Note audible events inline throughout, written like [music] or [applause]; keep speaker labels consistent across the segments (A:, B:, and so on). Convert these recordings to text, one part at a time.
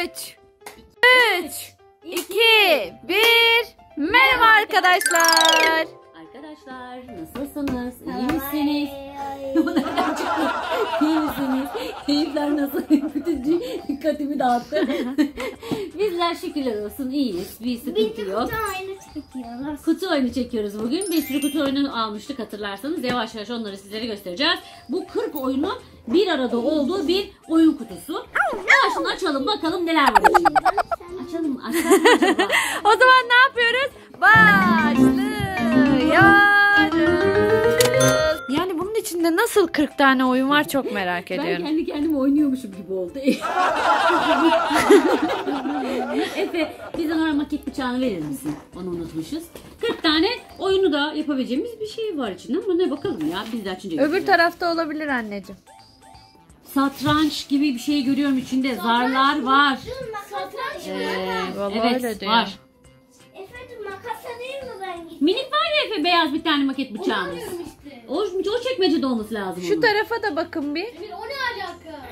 A: 3 3 2 1 Merhaba arkadaşlar.
B: Arkadaşlar nasılsınız? İyi misiniz? [laughs] Bu nereden çıktı? İyi misiniz? Keyifler nasıl? [laughs] Bütün dikkatimi dağıttı. [laughs] Bizler şükürler olsun iyiyiz. Bir sıkıntı yok. Kutu oyunu çekiyoruz bugün. Bir sürü kutu oyunu almıştık hatırlarsanız. Yavaş yavaş onları sizlere göstereceğiz. Bu 40 oyunun bir arada olduğu bir oyun kutusu. Yavaştan açalım bakalım neler var içinde. Açalım. Açalım acaba?
A: O zaman ne yapıyoruz? Nasıl 40 tane oyun var çok merak
B: Ben
A: ediyorum.
B: kendi kendime oynuyormuşum gibi oldu. [laughs] Efe bize normal maket bıçağını verir misin? Onu unutmuşuz. 40 tane oyunu da yapabileceğimiz bir şey var içinde ama ne bakalım ya biz de açınca
A: Öbür tarafta olabilir anneciğim.
B: Satranç gibi bir şey görüyorum içinde. Zarlar var.
C: Satranç
B: Ee,
A: Vallahi
B: evet
A: öyle diyor.
B: var.
C: Efe dur makas alayım mı ben gidip?
B: Minik var ya Efe beyaz bir tane maket bıçağımız.
C: İşte.
B: O, o çekmecede olması lazım
A: Şu
B: onun.
A: tarafa da bakın bir.
C: Emir o ne alaka?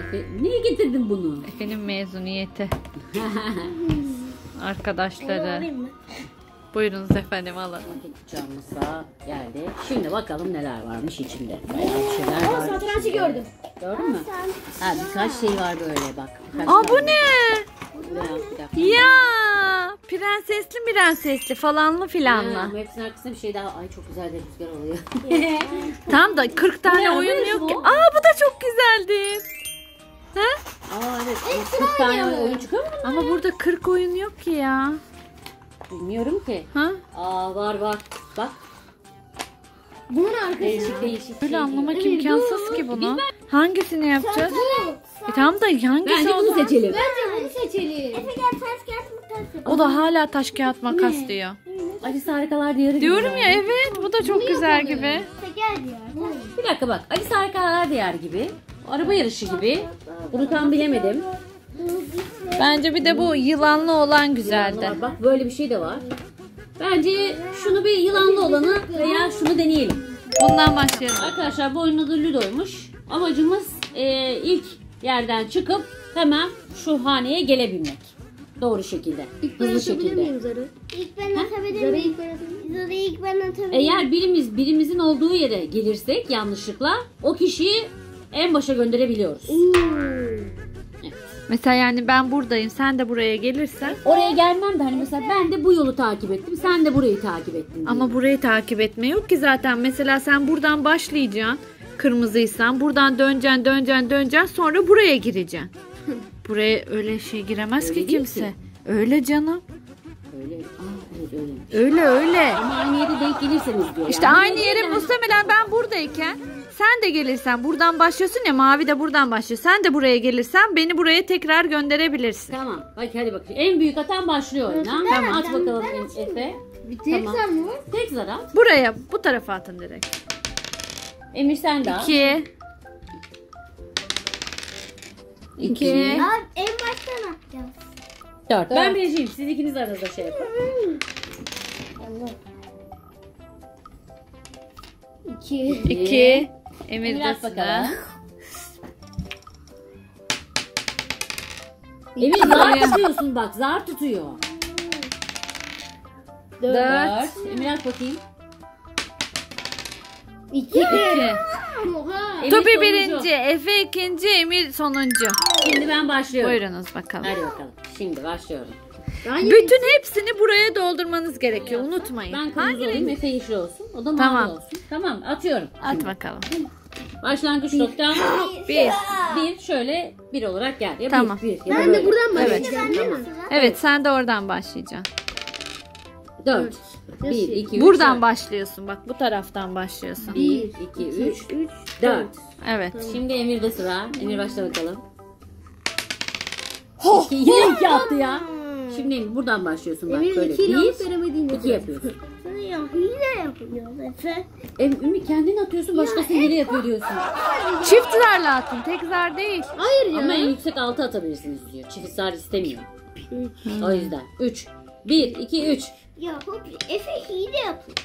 B: Efe, niye getirdin bunu?
A: Efendim mezuniyeti. [laughs] Arkadaşları. Buyurunuz efendim alın.
B: Da geldi. Şimdi bakalım neler varmış içinde. Bayağı bir şeyler var.
C: Satrancı
B: içinde.
C: gördüm.
B: Gördün mü? Ha birkaç şey var böyle bak. Birkaç
A: Aa bu ne? Ya prensesli prensesli falanlı filanlı.
B: Ha, hepsinin arkasında bir şey daha. Ay çok güzel de rüzgar oluyor. [laughs]
A: Tam da 40 tane
B: Ne,
A: oyun yok ki. Aa bu da çok güzeldi. Ha?
B: Aa evet. Ama 40 tane oyun çıkıyor mu?
A: Ama burada 40 oyun yok ki ya.
B: Bilmiyorum ki.
A: Ha?
B: Aa var var. Bak.
C: Bunun arkası.
B: Değişik değişik.
A: Böyle anlamak imkansız ki bunu. Hangisini yapacağız? E tamam da hangisi
B: Bence bunu seçelim.
C: Bence bunu seçelim. Efe gel taş kağıt makas
A: O da hala taş kağıt makas diyor.
B: Alice Harikalar Diyarı gibi.
A: Diyorum ya evet bu da çok güzel gibi.
C: Efe gel diyor.
B: Bir dakika bak. Alice Harikalar Diyarı gibi. Araba yarışı gibi. Bunu tam bilemedim.
A: Bence bir de bu yılanlı olan güzeldi.
B: Var. Bak böyle bir şey de var. Bence şunu bir yılanlı olanı veya şunu deneyelim.
A: Bundan başlayalım.
B: Arkadaşlar bu oyunun adı Ludo'ymuş. Amacımız e, ilk yerden çıkıp hemen şu haneye gelebilmek. Doğru şekilde. Hızlı şekilde.
C: zarı? İlk ben atabilir miyim? Zarı ilk ben atabilir miyim?
B: Eğer birimiz birimizin olduğu yere gelirsek yanlışlıkla o kişiyi en başa gönderebiliyoruz.
A: Mesela yani ben buradayım sen de buraya gelirsen.
B: Oraya gelmem de hani mesela ben de bu yolu takip ettim. Sen de burayı takip ettin. diye.
A: Ama burayı takip etme yok ki zaten. Mesela sen buradan başlayacaksın. Kırmızıysan buradan döneceksin döneceksin döneceksin sonra buraya gireceksin. [laughs] Buraya öyle şey giremez
B: Öyle
A: ki kimse.
B: ki.
A: Öyle canım.
B: Öyle. Aa, evet öyle.
A: Öyle öyle.
B: Ama aynı yere denk gelirseniz diyor.
A: İşte
B: yani.
A: aynı yere muhtemelen ben buradayken sen de gelirsen buradan başlıyorsun ya mavi de buradan başlıyor. Sen de buraya gelirsen beni buraya tekrar gönderebilirsin.
B: Tamam. Bak hadi bak. En büyük atan başlıyor oyuna. Tamam. At bakalım Efe.
C: Bir tek
B: Tamam.
C: sen mi?
B: Tek zar at.
A: Buraya bu tarafa atın direkt.
B: Emir sen de at.
A: 2
B: İki.
A: 2
C: Abi en baştan atacağız.
B: Dört. Ben biriciyim. Siz ikiniz aranızda şey yapın.
C: İki.
A: 2 Emir de sıra.
B: bakalım. Emir zar tutuyorsun bak. Zar tutuyor.
A: Dört.
B: Dört. Emir at bakayım.
C: İki.
A: 2
C: Oha.
B: Emir sonuncu.
A: birinci, Efe ikinci, Emir sonuncu.
B: Şimdi ben başlıyorum.
A: Buyurunuz bakalım.
B: Hadi bakalım. Şimdi başlıyorum.
A: Bütün hepsini buraya doldurmanız gerekiyor. Unutmayın.
B: Ben kırmızı
A: Hangi
B: olayım.
A: renk?
B: Efe yeşil olsun. O da mavi
A: Tamam.
B: olsun. Tamam. Atıyorum.
A: At bakalım.
B: Başlangıç noktam
A: Bir.
B: bir şöyle bir olarak gel. Ya
A: Tamam.
B: bir, bir ya
C: Ben de
B: böyle.
C: buradan
A: Evet.
C: başlayacağım değil mi?
A: Evet sen de oradan başlayacaksın.
B: Dört. Bir, iki, üç.
A: Buradan
B: dört.
A: başlıyorsun. Bak bu taraftan başlıyorsun.
B: Bir, iki, üç, dört.
A: Evet.
B: Şimdi Emir'de sıra. Emir başla bakalım. İki, yine iki attı ya. Şimdi Emir buradan başlıyorsun bak
C: Emir
B: böyle.
C: ikiyle alıp
B: Bir,
C: veremediğini
B: iki yapıyorsun. [laughs]
C: Ya hile yapıyorsun Efe.
B: Em, Ümit kendin atıyorsun başkası hile yapıyor diyorsun.
A: Çift zarla atın. Tek zar değil.
C: Hayır ya.
B: Ama en yüksek altı atabilirsiniz diyor. Çift zar istemiyor. O yüzden. Üç. Bir, iki, üç.
C: Ya hop Efe hile yapıyor.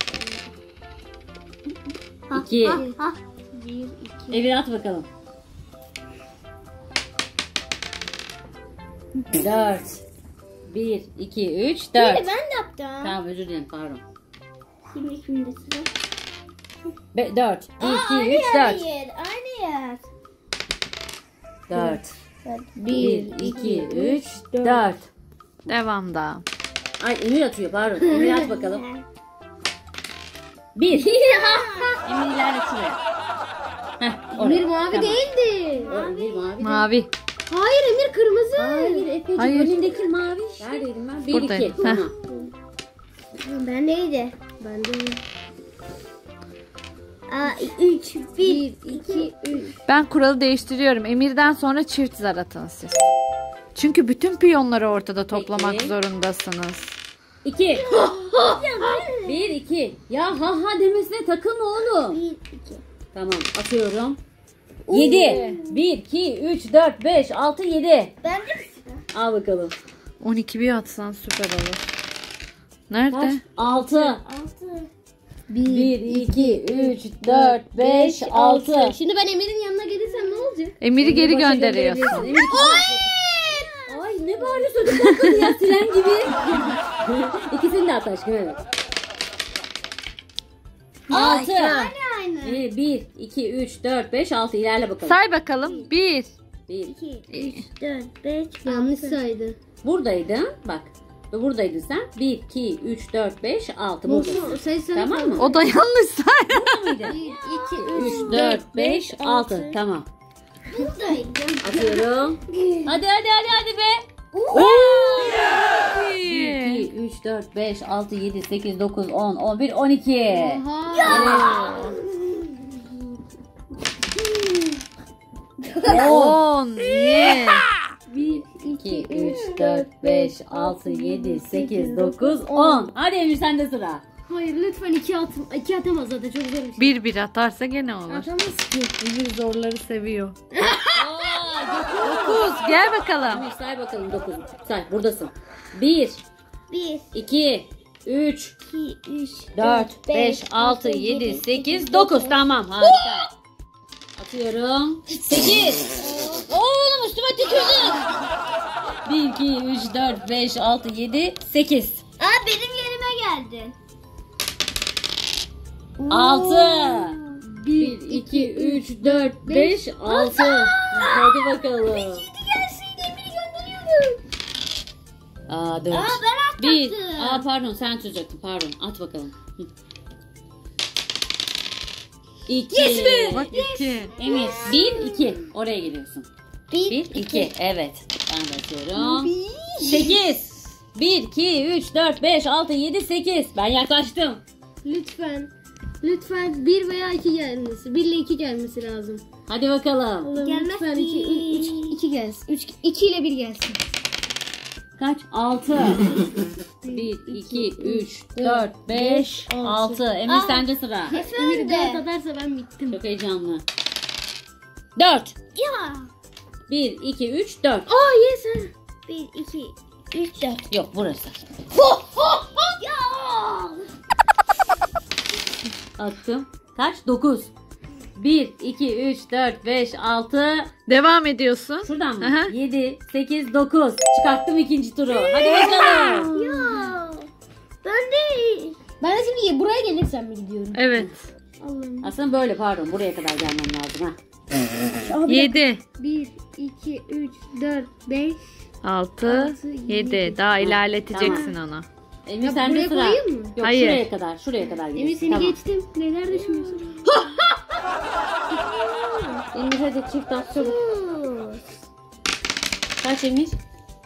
B: İki.
C: Ha, ha. Bir, iki.
B: Emir at bakalım. 4. 1, 2, 3, 4.
C: Ben de yaptım.
B: Tamam özür dilerim pardon.
C: Şimdi şimdi sıra.
B: 4. 1, 2, 3, 4.
C: Hayır, aynı yer.
B: 4. 1, 2, 3, 4.
A: Devamda.
B: Ay Emir atıyor pardon. [laughs] Emir at bakalım. 1. [laughs] Emir ilerle şuraya. Heh, oraya.
C: Bir mavi
B: Tamam.
C: değildi.
B: Emir mavi.
A: Mavi.
C: Hayır Emir kırmızı.
B: Hayır Efe'cim
A: Hayır.
B: önündeki mavi. Neredeydim ben? 1,
A: Buradayım.
B: 2. Tamam.
C: Ben neydi? Ben de. Aa, 3, 1, 2, 3.
A: Ben kuralı değiştiriyorum. Emir'den sonra çift zar atın siz. Çünkü bütün piyonları ortada toplamak
B: Peki.
A: zorundasınız.
B: 2. 1, 2. Ya ha ha demesine takılma oğlum.
C: 1, 2.
B: Tamam atıyorum. 7. 1, 2, 3, 4, 5, 6, 7.
C: Ben de
B: Al bakalım.
A: 12 bir atsan süper olur. Nerede?
B: Kaç? 6.
C: 6.
B: 1, 2, 3, 4, 5, 6.
C: Şimdi ben Emir'in yanına gelirsem ne olacak?
A: Emir'i geri gönderiyorsun.
B: Emir Ay ne bağırıyorsun ödüm patladı ya gibi. [laughs] İkisini de at aşkım evet. 6.
C: Aynı aynı.
B: 1, 2, 3, 4, 5, 6 ilerle bakalım.
A: Say bakalım. 1.
B: 1.
C: 2, 3, 4, 5. Yanlış saydı.
B: Buradaydın bak. Buradaydın sen. 1, 2, 3, 4, 5, 6 buradasın.
C: Sayısını
B: Tamam mı?
A: O da yanlış say.
B: Burada mıydı?
C: 1, 2,
B: 3, 4, 5, 6. Tamam.
C: Buradaydım.
B: Atıyorum. Hadi hadi hadi hadi be. 1, 2, 3, 4, 5, 6, 7, 8, 9, 10, 11, 12.
A: On. Yes.
C: 1,
B: 2, 3, 4, 5, 6, 7, 8, 9, 10. Hadi Emir sende sıra.
C: Hayır lütfen 2 at. 2 atamaz zaten çok zor bir şey.
A: Bir bir atarsa gene olur.
C: Atamaz ki.
A: Emir zorları seviyor.
B: Aa,
A: 9. Gel bakalım.
B: Emir say bakalım 9. Say buradasın. 1,
C: 1,
B: 2, 3,
C: 2, 3,
B: 4, 5, 6, 7, 8, 9. Tamam harika. Atıyorum. 8. Oğlum üstüme tükürdün. 1, 2, 3, 4, 5, 6, 7, 8.
C: Aa benim yerime geldi.
B: 6. 1, 2, 3, 4, 5, 6. Hadi bakalım.
C: Gelsin Emir gönderiyorum.
B: Aa 4.
C: Aa ben
B: 1.
C: atlattım.
B: Aa pardon sen tutacaktın pardon. At bakalım. 2.
A: Bak 2.
B: Emir 1, 2. Oraya geliyorsun.
C: 1,
B: 1, 2. Evet. Ben de atıyorum. 8. 1, 2, 3, 4, 5, 6, 7, 8. Ben yaklaştım.
C: Lütfen. Lütfen 1 veya 2 gelmesi. 1 ile 2 gelmesi lazım.
B: Hadi bakalım.
C: Gelmez lütfen 2 2 gelsin. 3 2 ile 1 gelsin.
B: Kaç? 6. 1, 2, 3, 4, 5, 6. Emir sende sıra.
C: Emir 4 atarsa ben bittim.
B: Çok heyecanlı. 4.
C: Ya.
B: 1, 2, 3, 4.
C: Aa ye sen. 1 2 3 4.
B: Yok burası.
C: Ya.
B: Attım. Kaç? 9. 1, 2, 3, 4, 5, 6.
A: Devam ediyorsun.
B: Şuradan mı?
A: Aha.
B: 7, 8, 9. Çıkarttım ikinci turu. Hadi bakalım.
C: Ya. Ben de. Ben de şimdi buraya gelirsem mi gidiyorum?
A: Evet.
C: Allah'ım.
B: Aslında böyle pardon. Buraya kadar gelmem lazım. ha.
A: 7.
C: 1 2 3 4 5
A: 6.
C: Altı,
A: 7.
C: yedi.
A: Daha ilerleteceksin onu.
B: Emir
C: Ya
B: sende
C: buraya
B: sıra.
C: koyayım mı?
B: Yok
A: Hayır.
B: şuraya kadar. Şuraya kadar
C: Emir
B: gidiyorsun.
C: seni
B: Tamam.
C: geçtim. Neler düşünüyorsun? [laughs]
B: Emir hadi çift at çabuk. Kaç Emir?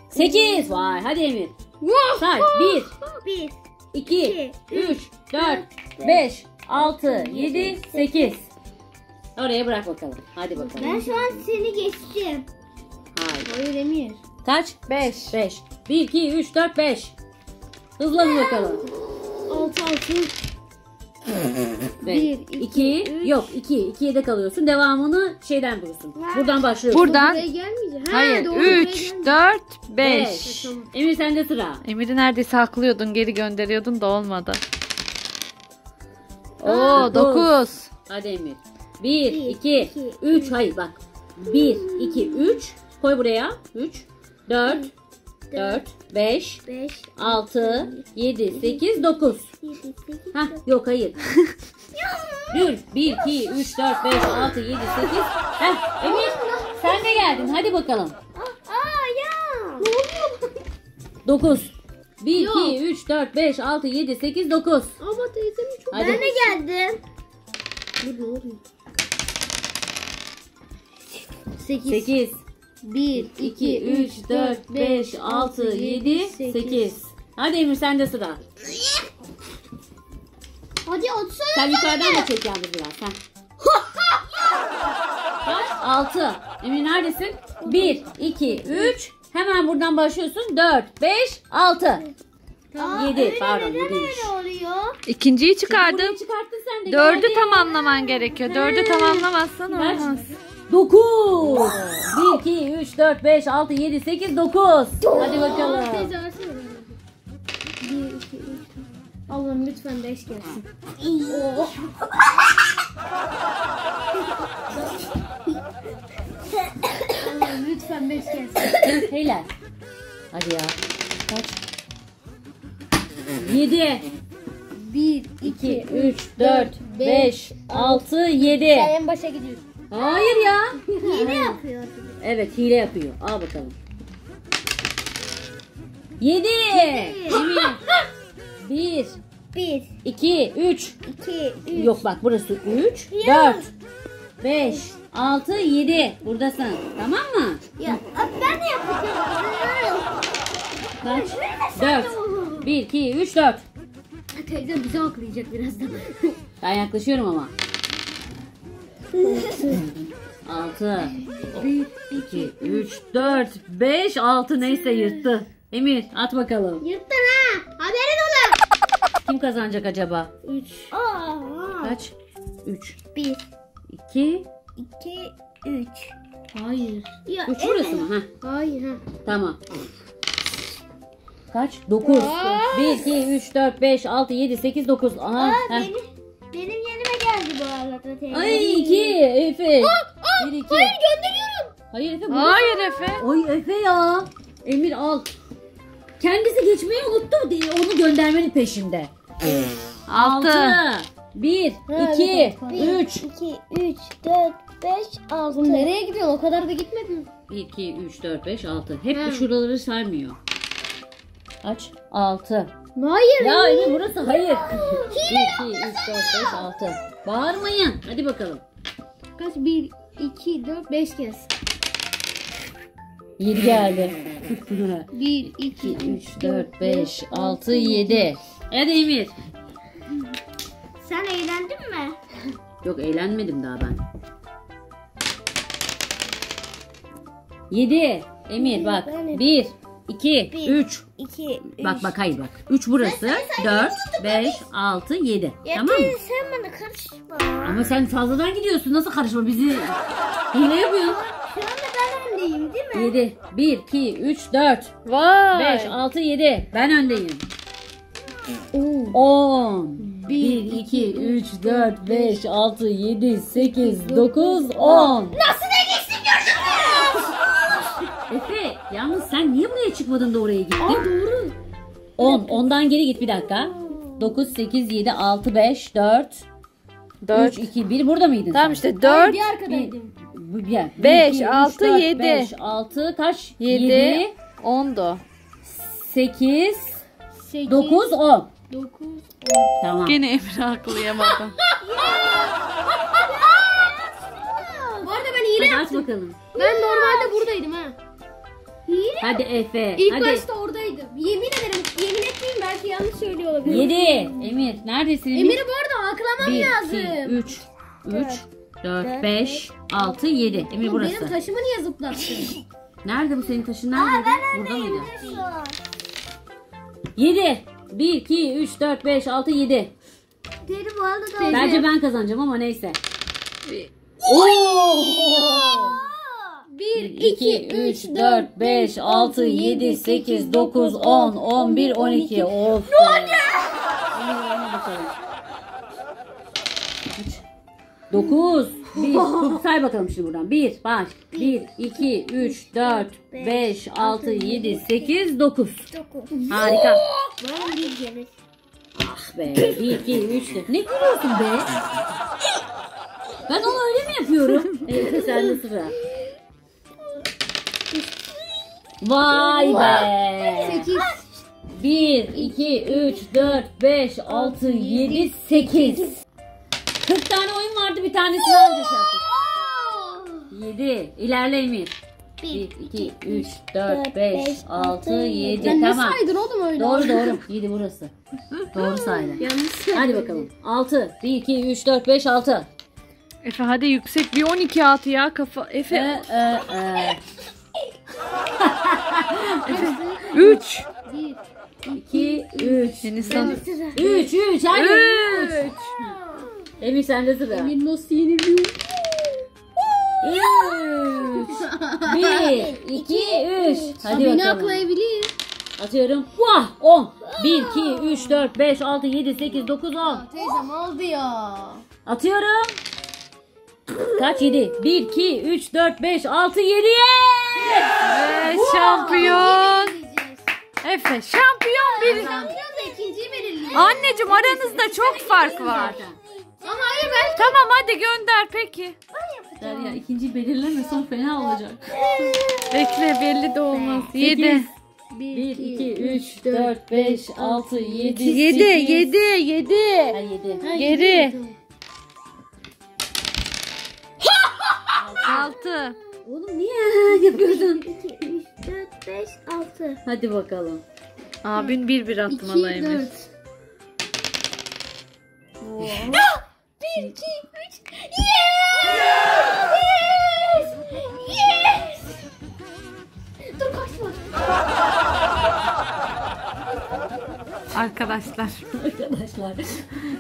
B: 8. Vay hadi Emir. Say. 1,
C: 1
B: 2, 3, 4, 5, 6, 7, 8. Oraya bırak bakalım. Hadi bakalım.
C: Ben şu an seni geçtim.
B: Hayır.
C: Hayır Emir.
B: Kaç? 5. 5. 1, 2, 3, 4, 5. Hızlan bakalım.
C: 6 6
B: Ve
C: Bir,
B: 2,
C: iki, üç.
B: yok 2. 2'ye de kalıyorsun. Devamını şeyden bulursun. Buradan başlıyorsun.
A: Buradan.
C: Buraya gelmeyecek. Ha,
A: Hayır.
C: doğru, buraya
A: 3,
C: gelmeyecek.
A: 4,
B: 5.
A: 5.
C: Tamam.
B: Emir sende sıra.
A: Emir'i neredeyse haklıyordun. Geri gönderiyordun da olmadı. Oo
B: Aa,
A: 9.
B: Hadi Emir. 1,
C: Bir,
B: 2,
C: iki,
B: 3. Hayır bak. 1, 2, 3. Koy buraya. 3. 4, 4, 5,
C: 5,
B: 6, 7, 8, 9.
C: 7, 8,
B: Hah yok hayır. Dur. 1, 2, 3, 4, 5, 6, 7, 8. Heh Emir sen de geldin. Hadi bakalım.
C: Aa ya. Ne oluyor?
B: 9. 1,
C: Yok.
B: 2, 3, 4, 5, 6, 7, 8, 9.
C: Ama teyzemin çok...
B: Hadi.
C: Ben de geldim. Ne oluyor? 8,
B: 8,
C: 1,
B: 2, 3, 4, 5, 6, 7, 8. Hadi Emir sende sıra.
C: Hadi atsana.
B: Sen yukarıdan da çek yalnız biraz. Sen. Kaç? 6. Emir neredesin? 1, 2, 3. Hemen buradan başlıyorsun. 4, 5, 6.
C: Aa,
B: 7.
C: öyle
B: Pardon
C: neden
B: 7'ymiş.
C: öyle oluyor?
A: İkinciyi çıkardım.
B: Çıkarttın sen de.
A: Dördü tamamlaman gerekiyor. Dördü tamamlamazsan
B: Kaç?
A: olmaz.
B: 9. 1, 2, 3, 4, 5, 6, 7, 8, 9. Hadi bakalım.
C: Teyze versene bana. 1, 2, 3, Allah'ım lütfen 5 gelsin. Oh. Allah'ım lütfen 5 gelsin. [laughs]
B: Helal. Hadi ya. Kaç? 7.
C: 1,
B: 2, 3, 4, 5, 6, 7.
C: en başa gidiyorsun.
B: Hayır ya. [laughs]
C: Yine yapıyor.
B: Evet hile yapıyor. Al bakalım. 7. Emir. 1,
C: 1,
B: 2, 3.
C: 2, 3.
B: Yok bak burası 3,
C: Ya.
B: 4, 5, 6, 7. Buradasın. Tamam mı?
C: Ya ben de yapacağım.
B: Kaç? 4. 1, 2, 3, 4.
C: Teyze bizi aklayacak birazdan.
B: Ben yaklaşıyorum ama. 6,
C: 1,
B: 2, 3, 4, 5, 6 neyse yırttı. Emir at bakalım.
C: Yırttın ha. Haberin ola.
B: Kim kazanacak acaba?
C: 3. Aa.
B: Kaç? 3,
C: 1,
B: 2,
C: 2, 3. Hayır. Ya
B: 3 burası mı? Heh,
C: Hayır ha.
B: tamam. Kaç? 9. 1, 2, 3, 4, 5, 6, 7, 8, 9. Aha.
C: Aa, geldi bu arada teyze.
B: Ay 2 Efe. 1, 2.
C: Hayır gönderiyorum.
B: Hayır Efe.
A: Hayır Efe.
B: Ay Efe ya. Emir al. Kendisi geçmeyi unuttu diye onu göndermenin peşinde.
A: 6.
B: 1,
C: Ha,
B: 2,
C: evet,
B: 3.
C: 2, 3, 4, 5, 6. Nereye gidiyorsun? O kadar da gitmedin.
B: 1, 2, 3, 4, 5, 6. Hep
C: Hı.
B: şuraları saymıyor. Aç. 6.
C: Hayır.
B: Ya Emir burası hayır. 1, 2, 3, 4, 5, 6. Bağırmayın. Hadi bakalım.
C: Kaç? 1, 2, 4, 5 kez.
B: 7 geldi.
C: 1, 2,
B: 3, 4, 5, 6, 7. Hadi Emir.
C: Sen eğlendin mi?
B: Yok eğlenmedim daha ben. 7. Emir bak.
C: Ben de-
B: 1, 2,
C: Bir.
B: 3.
C: 2, 3.
B: Bak bak hayır bak. 3 burası. 4, 5, 6, 7. Tamam mı?
C: sen bana karışma.
B: Ama sen fazladan gidiyorsun. Nasıl karışma bizi? Hile yapıyorsun.
C: Şu anda ben öndeyim değil mi?
B: 7. 1, 2, 3, 4,
A: Vay.
B: 5, 6, 7. Ben öndeyim. 10. 1, 2, 3, 4, 5, 6, 7, 8, 9, 10.
C: Nasıl da geçtim gördün
B: Efe yalnız sen niye buraya çıkmadın da oraya gittin?
C: doğru.
B: 10. Ondan geri git bir dakika. 9, 8, 7, 6, 5, 4,
A: 4.
B: 3, 2, 1. Burada mıydın
A: Tamam
B: sen?
A: işte 4.
C: Bir arkadaydım.
B: Bu- gel. Bir,
A: Beş,
B: iki, üç,
A: altı,
B: dört,
A: yedi.
B: beş, 6 kaç?
A: 7.
B: 7,
A: 10'du.
B: 8,
C: 8,
B: 9, 10.
C: 9,
B: Tamam.
A: Gene Emre aklayamadım. [laughs]
C: Bu arada ben hile
B: Hadi aç
C: yaptım.
B: bakalım.
C: Ben normalde buradaydım ha. Hile?
B: Hadi Efe.
C: İlk
B: hadi.
C: başta oradaydım. Yemin ederim. Yemin etmeyeyim belki yanlış söylüyor olabilirim.
B: 7. Emir neredesin? Emir?
C: Emir'i bu arada aklamam
B: 1,
C: lazım.
B: 2, 3, 3, 4, 5, 6, 7. Emir
C: Benim
B: burası.
C: taşımı niye zıplattın? [laughs]
B: Nerede bu senin taşın? Nerede? Burada mıydı? 7. 1, 2, 3, 4, 5, 6, 7.
C: Deri bu arada da.
B: Bence ben kazanacağım ama neyse. Oo!
C: 1,
B: 2, 3, 4, 5, 6, 7, 8, 9, 10, 11, 12. Of. Ne oldu? 9. Bir, [laughs] say bakalım şimdi buradan. Bir, baş. Bir, iki, üç, dört, beş, altı, yedi, sekiz, dokuz.
C: Dokuz.
B: Harika.
C: Bana bir.
B: Ah be. Bir, iki, üç, dört. Ne gülüyorsun be? Ben onu öyle mi yapıyorum? [laughs] Evet sen de sıra. Vay be.
C: Sekiz.
B: 1, 2, 3, 4, 5, 6, 7, 8. 40 tane oyun vardı bir tanesini şey yaptık. 7. İlerle Emir. 1, 2, 3, 4, 5, 6, 7.
C: Sen ne
B: Tamam.
C: saydın oğlum öyle?
B: Doğru doğru. 7 burası. Doğru saydı. [laughs]
C: Yanlış saydın.
B: Hadi bakalım. 6. 1, 2, 3, 4, 5, 6.
A: Efe hadi yüksek bir 12 at ya kafa. Efe
B: E, e, e.
A: 3.
B: 2, 3.
A: Yeni san.
B: 3, 3. Hadi.
A: 3.
B: Emir sende sıra.
C: Emir nasıl yeniliyor?
B: 3 1 2 3 Hadi
C: Beni
B: bakalım.
C: aklayabilir.
B: Atıyorum. Vah 10 1 2 3 4 5 6 7 8 9 10
C: Teyzem oldu ya.
B: Atıyorum. Kaç 7 1 2 3 4 5 6 7
A: Ve şampiyon. Efe şampiyon bir.
C: Şampiyon da ikinciyi belirliyor.
A: Anneciğim aranızda çok fark var.
C: Ama hayır ben.
A: Tamam hadi gönder peki.
B: Derya ikinci belirleme son fena olacak.
A: Bekle belli de olmaz. 7.
B: 1 2 3 4 5 6 7
A: 7 7 7.
B: 7
A: Geri. 6.
B: Oğlum niye [laughs] yapıyorsun?
C: 2, 3, 4, 5, 6.
B: Hadi bakalım.
A: Abin bir bir
C: 2,
A: atmalı Emir.
C: 4. 1, 2, 3. Yes! Yes! Dur kaçma.
A: Arkadaşlar.
B: Arkadaşlar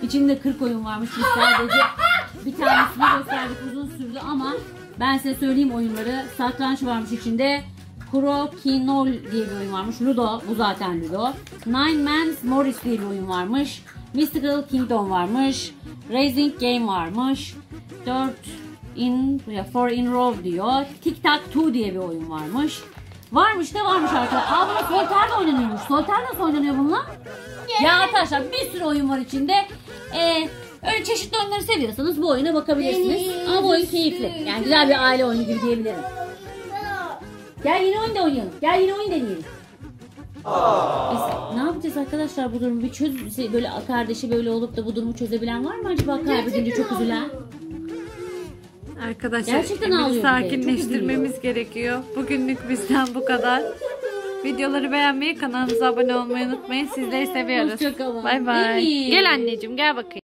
B: içinde 40 oyun varmış biz sadece bir tanesini gösterdik uzun sürdü ama ben size söyleyeyim oyunları. Satranç varmış içinde. Krokinol diye bir oyun varmış. Ludo bu zaten Ludo. Nine Men's Morris diye bir oyun varmış. Mystical Kingdom varmış. Raising Game varmış. 4 in ya 4 in row diyor. Tic Tac Toe diye bir oyun varmış. Varmış da varmış arkadaşlar. Aa solter de oynanıyormuş. Solter nasıl oynanıyor bununla? Ya arkadaşlar bir sürü oyun var içinde. Ee, öyle çeşitli oyunları seviyorsanız bu oyuna bakabilirsiniz. Ama bu oyun keyifli. Yani güzel bir aile oyunu gibi diyebilirim. Gel yine oyun da oynayalım. Gel yine oyun deneyelim. Biz ne yapacağız arkadaşlar bu durumu bir çöz böyle kardeşi böyle olup da bu durumu çözebilen var mı acaba kaybedince çok üzülen?
A: Arkadaşlar
B: Gerçekten. Çok
A: sakinleştirmemiz gerekiyor. Bugünlük bizden bu kadar. Videoları beğenmeyi, kanalımıza abone olmayı unutmayın. Sizleri seviyoruz.
B: Hoşçakalın.
A: Bay bay. Gel anneciğim gel bakayım.